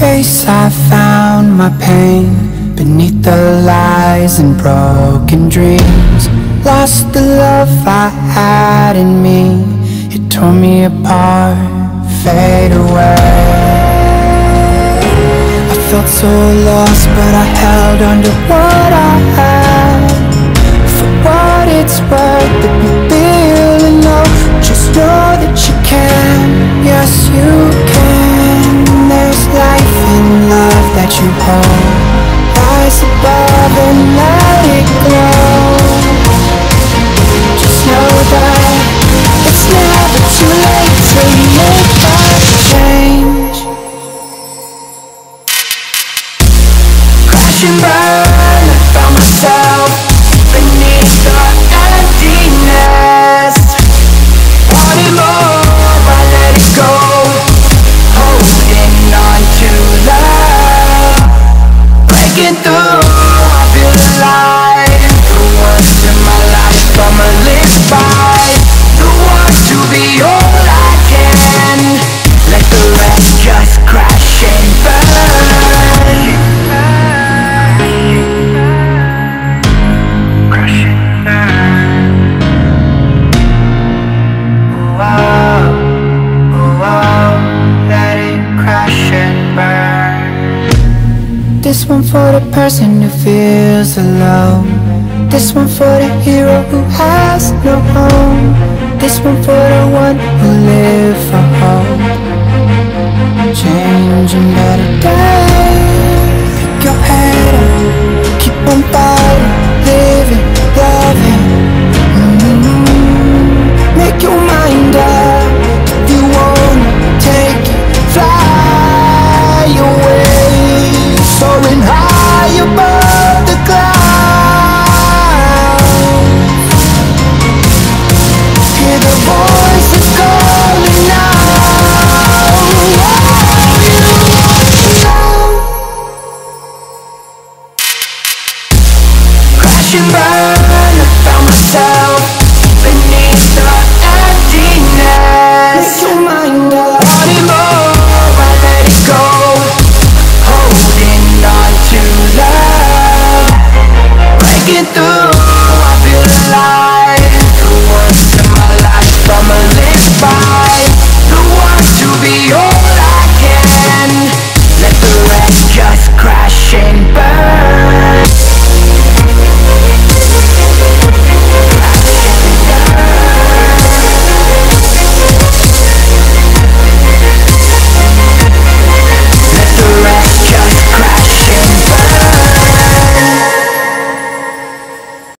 face I found my pain Beneath the lies and broken dreams. Lost the love I had in me. It tore me apart, fade away. I felt so lost but I held on to what I had siento This one for the person who feels alone. This one for the hero who has no home. This one for the one who lives for hope Changing better. you burn, I found myself